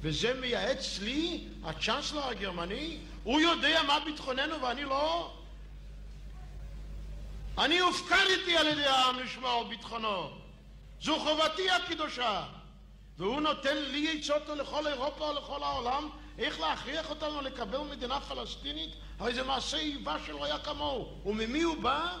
וזה מייעץ לי, הצ'אנסלר הגרמני? הוא יודע מה ביטחוננו ואני לא? אני הופקדתי על ידי העם לשמור ביטחונו. זו חובתי הקדושה. והוא נותן לי עצות לכל אירופה ולכל העולם איך להכריח אותנו לקבל מדינה פלסטינית? הרי זה מעשה איבה שלא היה כמוהו. וממי הוא בא?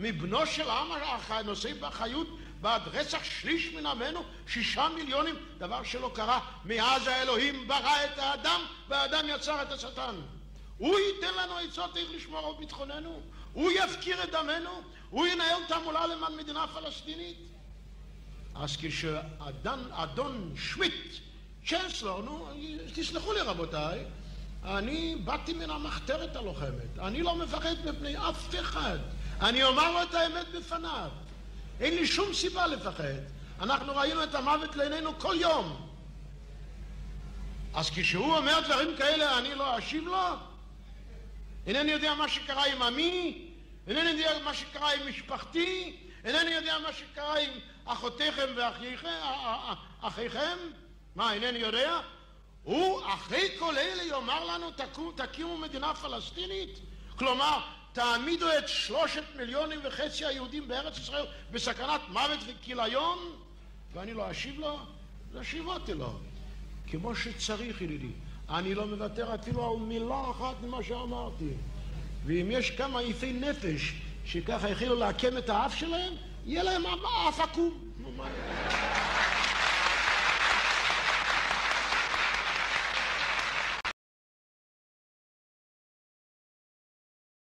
מבנו של עם הנושא באחריות בעד רצח שליש מן עמנו, שישה מיליונים, דבר שלא קרה מאז האלוהים ברא את האדם והאדם יצר את השטן. הוא ייתן לנו עצות איך לשמור על ביטחוננו, הוא יפקיר את דמנו, הוא ינהל תעמולה למען מדינה פלסטינית. אז כשאדון שמיט, צ'נסלר, נו, תסלחו לי רבותיי, אני באתי מן המחתרת הלוחמת, אני לא מפחד מפני אף אחד, אני אומר לו את האמת בפניו, אין לי שום סיבה לפחד, אנחנו ראינו את המוות לעינינו כל יום, אז כשהוא אומר דברים כאלה אני לא אשיב לו? אינני יודע מה שקרה עם עמי, אינני יודע מה שקרה עם משפחתי, אינני יודע מה שקרה עם אחותיכם ואחיכם? מה, אינני יודע? הוא אחרי כל אלה יאמר לנו תקימו מדינה פלסטינית? כלומר, תעמידו את שלושת מיליונים וחצי היהודים בארץ ישראל בסכנת מוות וכיליון? ואני לא אשיב לו? לא שיבותי לו. כמו שצריך, ידידי. אני לא מוותר אפילו על מילה אחת ממה שאמרתי. ואם יש כמה יפי נפש שככה החלו לעקם את האף שלהם, יהיה להם אף עקום.